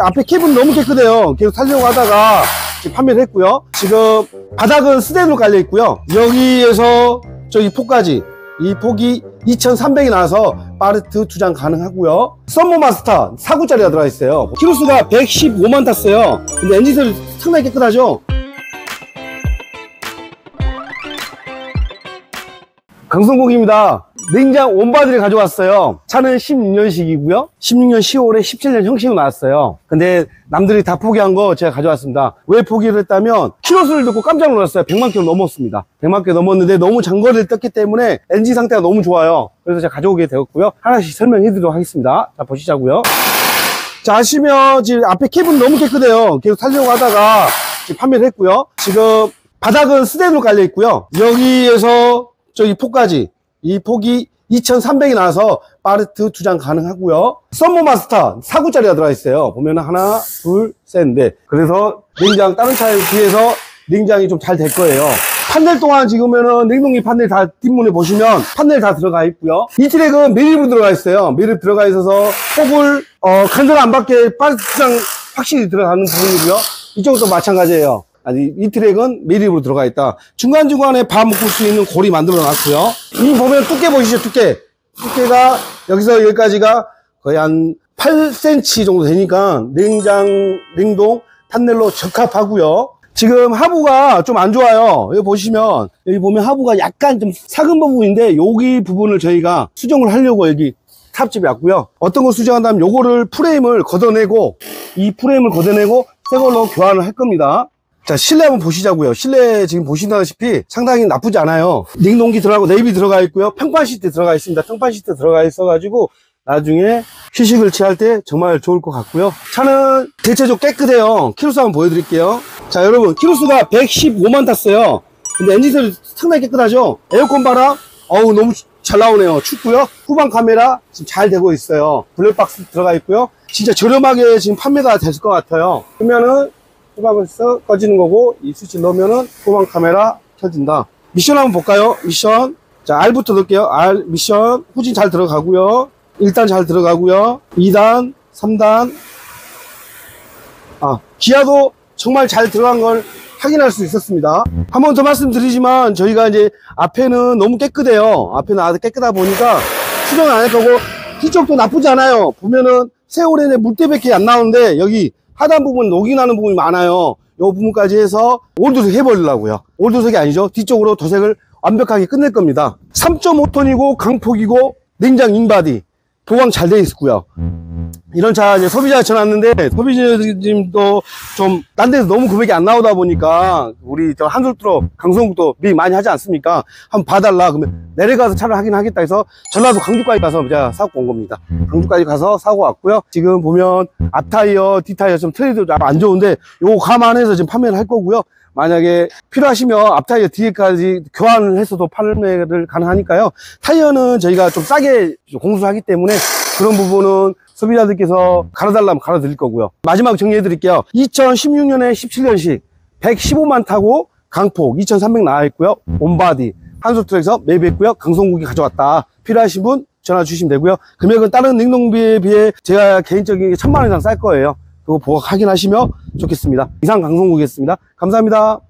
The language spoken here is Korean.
앞에 캡은 너무 깨끗해요. 계속 살려고 하다가 판매를 했고요. 지금 바닥은 스텐으로 깔려 있고요. 여기에서 저기 폭까지 이 폭이 2,300이 나와서 파레트 두장 가능하고요. 써모 마스터 4구짜리가 들어가 있어요. 키로수가 115만 탔어요. 근데 엔진 소리 상당히 깨끗하죠? 강성국입니다. 냉장 윙바디를 가져왔어요. 차는 16년식이고요. 16년 10월에 17년 형식으로 나왔어요. 근데 남들이 다 포기한 거 제가 가져왔습니다. 왜 포기를 했다면 키로수를 듣고 깜짝 놀랐어요. 100만 킬로 넘었습니다. 100만 킬로 넘었는데 너무 장거리를 뛰었기 때문에 엔진 상태가 너무 좋아요. 그래서 제가 가져오게 되었고요. 하나씩 설명해 드리도록 하겠습니다. 자, 보시자고요. 자, 아시면 지금 앞에 캡은 너무 깨끗해요. 계속 살려고 하다가 판매를 했고요. 지금 바닥은 스텐으로 깔려 있고요. 여기에서 저기 폭까지 이 폭이 2,300이 나와서 파레트 두 장 가능하고요. 써모 마스터 4구짜리가 들어가 있어요. 보면 하나, 둘, 셋, 넷. 그래서 냉장 다른 차에 비해서 냉장이 좀 잘 될 거예요. 판넬 동안 지금은 냉동기 판넬 다 뒷문에 보시면 판넬 다 들어가 있고요. 이 트랙은 매립으로 들어가 있어요. 매립 들어가 있어서 폭을 어, 간절 안 받게 파르트 두 장 확실히 들어가는 부분이고요. 이쪽도 마찬가지예요. 아니, 이 트랙은 매립으로 들어가 있다. 중간중간에 밥 먹을 수 있는 고리 만들어 놨고요. 이 보면 두께 보시죠, 두께. 두께가 여기서 여기까지가 거의 한 8cm 정도 되니까 냉장, 냉동, 판넬로 적합하고요. 지금 하부가 좀 안 좋아요. 여기 보시면, 여기 보면 하부가 약간 좀 작은 부분인데, 여기 부분을 저희가 수정을 하려고 여기 탑집이 왔고요. 어떤 걸 수정한다면 요거를 프레임을 걷어내고, 이 프레임을 걷어내고, 새 걸로 교환을 할 겁니다. 자, 실내 한번 보시자고요. 실내 지금 보시다시피 상당히 나쁘지 않아요. 냉동기 들어가고 네이비 들어가 있고요. 평판 시트 들어가 있습니다. 평판 시트 들어가 있어 가지고 나중에 휴식을 취할 때 정말 좋을 것 같고요. 차는 대체적으로 깨끗해요. 키로수 한번 보여드릴게요. 자, 여러분 키로수가 115만 탔어요. 근데 엔진 소리 상당히 깨끗하죠? 에어컨 바람 어우 너무 잘 나오네요. 춥고요. 후방 카메라 지금 잘 되고 있어요. 블랙박스 들어가 있고요. 진짜 저렴하게 지금 판매가 됐을 것 같아요. 그러면은 후방에서 꺼지는 거고 이 스위치 넣으면은 후방 카메라 켜진다. 미션 한번 볼까요? 미션. 자 R부터 넣을게요. R 미션. 후진 잘 들어가고요. 1단 잘 들어가고요. 2단 3단. 아 기아도 정말 잘 들어간 걸 확인할 수 있었습니다. 한 번 더 말씀드리지만 저희가 이제 앞에는 너무 깨끗해요. 앞에는 아주 깨끗하다 보니까 수정을 안 할 거고 뒤쪽도 나쁘지 않아요. 보면은 세월에는 물때밖에 안 나오는데 여기 하단 부분 녹이 나는 부분이 많아요. 이 부분까지 해서 올도색 해버리려고요. 올도색이 아니죠. 뒤쪽으로 도색을 완벽하게 끝낼 겁니다. 3.5톤이고 광폭이고 냉장 윙바디 보강 잘 되어 있고요. 이런 차 이제 소비자가 전화왔는데 소비자님도 좀 딴 데서 너무 금액이 안 나오다 보니까 우리 저 한솔트럭 강성국도 미리 많이 하지 않습니까? 한번 봐달라 그러면 내려가서 차를 하긴 하겠다 해서 전라도 광주까지 가서 제가 사고 온 겁니다. 광주까지 가서 사고 왔고요. 지금 보면 앞타이어, 뒷타이어 좀 트레드 안 좋은데 요거 감안해서 지금 판매를 할 거고요. 만약에 필요하시면 앞타이어 뒤에까지 교환을 해서도 판매를 가능하니까요. 타이어는 저희가 좀 싸게 공수하기 때문에 그런 부분은 소비자들께서 갈아달라면 갈아드릴 거고요. 마지막 정리해 드릴게요. 2016년에 17년식 115만 타고 강폭 2300 나와 있고요. 온바디 한솔트랙에서 매입했고요. 강성국이 가져왔다. 필요하신 분 전화 주시면 되고요. 금액은 다른 냉동비에 비해 제가 개인적인 천만 원 이상 쌀 거예요. 그거 보고 확인하시면 좋겠습니다. 이상 강성국이었습니다. 감사합니다.